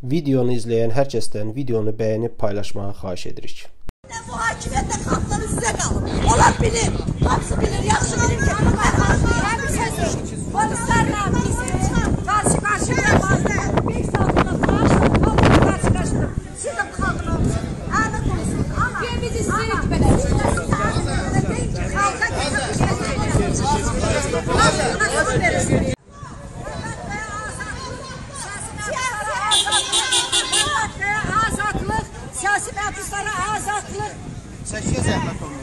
Videonu izleyen hər kəsdən videonu bəyənib paylaşmağı xahiş edirik. Bu hakimiyyətdə xalqları sizə qalır. Onlar bilir, hamısı bilir, yaxşı bilir ki, hamısıyım. Bir söz Polislərlə biz bir baş, halkla qarşı qarşıya. Siz də xalqın olmuşsunuz. Əmin olursunuz. Ama biz istəyirik belə. zəhmət olmasın.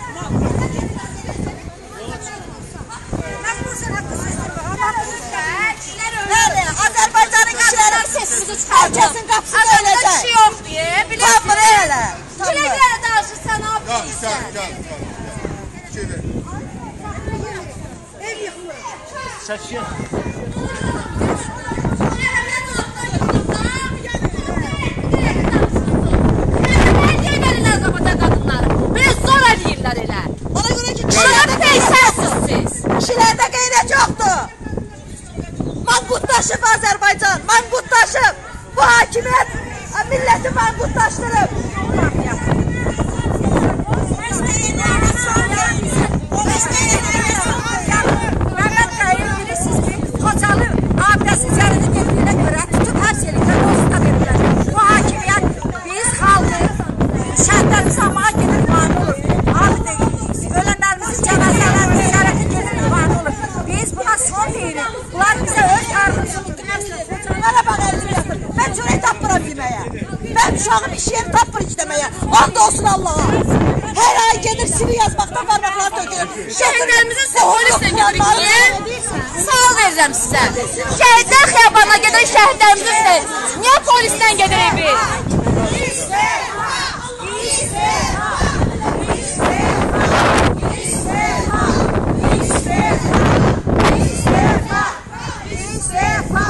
Herkesin kapısı öyle de. Bir şey yok diye. Bile Kapı öyle. Güle güle danışırsan abi. Gel gel gel. Çevir. Ev yıkılır. Saçıyor. Manqurtlaşıb Azərbaycan, manqurtlaşıb. Bu hakimiyyət milləti manqurtlaşdırıb. uşağın iş yeri tapır işlemeye. And olsun Allah'a. Her ay gelir sivri yazmaktan parmaklar dökülür. Şehitlerimizi seholis de getirin ki. Sağ veririm size. Şehitler xeyabanına geden şehitlerimizi de. Niye polisten gedirik biz? İstifa! İstifa! İstifa!